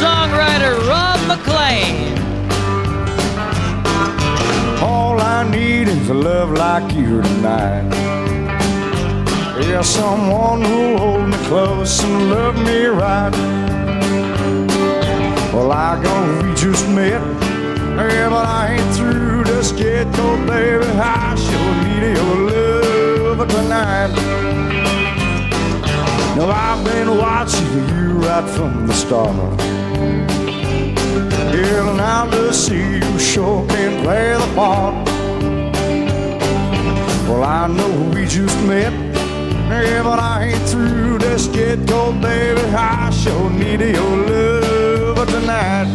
songwriter Rob McLean. All I need is a love like you tonight. Yeah, someone who'll hold me close and love me right. Well, I know we just met, yeah, but I ain't through just yet. Oh, baby, I sure need your love tonight. Now I've been watching you right from the start. Yeah, now to see you sure can play the part. Well, I know we just met, yeah, but I ain't through this yet. Oh, baby, I sure need your love tonight.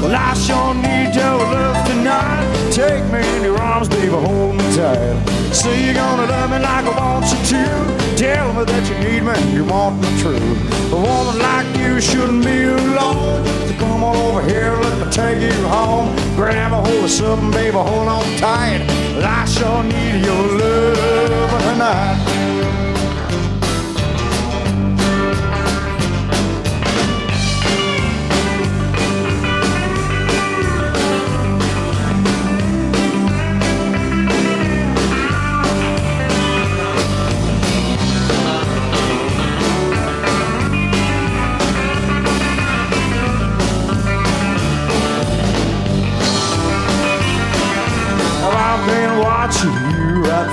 Well, I sure need your love tonight. Take me in your arms, baby, hold me tight. Say you're gonna love me like I want you to. Tell me that you need me, you want me true. A woman like you shouldn't be alone. So come on over here, let me take you home. Grab a hold of something, baby, hold on tight. I sure need your love tonight.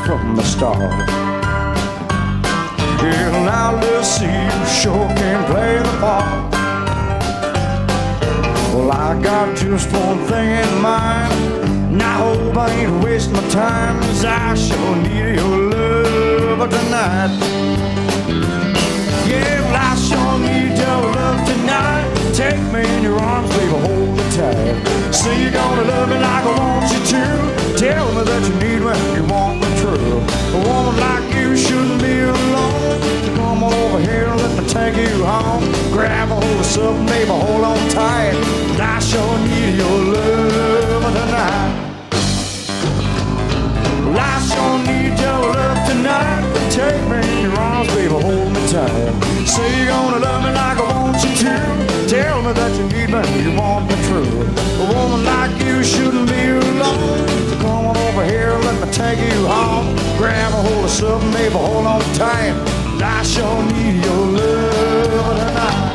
From the start. Yeah, now see you sure can play the part. Well, I got just one thing in mind. And I hope I ain't wasting my time, 'cause I sure need your love tonight. Yeah, well, I sure need your love tonight. Take me in your arms, baby, hold me tight. Say you're gonna love me like I want you to. Tell me that you need me, you want me. A woman like you shouldn't be alone. Come on over here and let me take you home. Grab a hold of something, baby, hold on tight. I sure need your love tonight. Well, I sure need your love tonight. Take me in your arms, baby, hold me tight. Say you're gonna love me like I want you to. Tell me that you need me, you want me true. A woman like Something, baby, hold on tight. I sure need your love tonight.